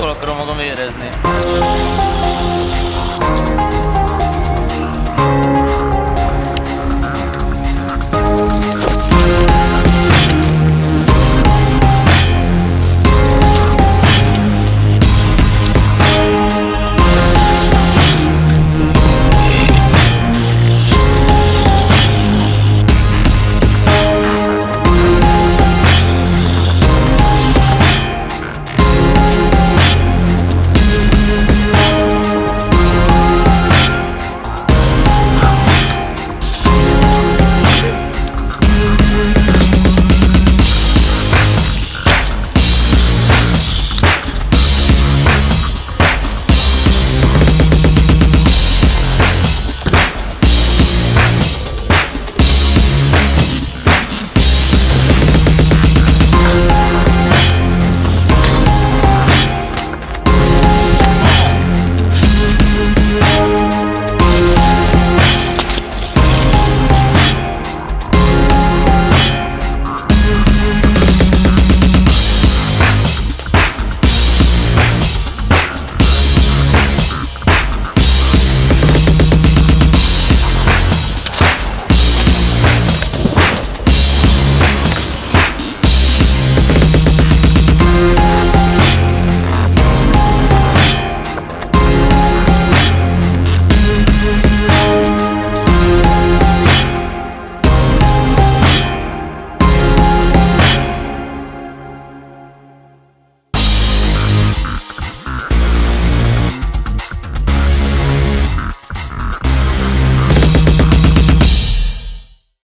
jól akarom magam érezni.